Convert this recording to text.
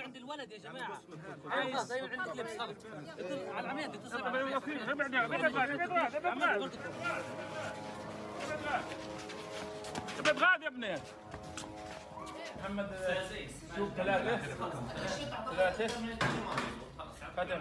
عند الولد يا جماعة أيوه دايما عندك لبس على العميد اتصل ابعد غاد يا ابني محمد شوف ثلاثة ثلاثة قدم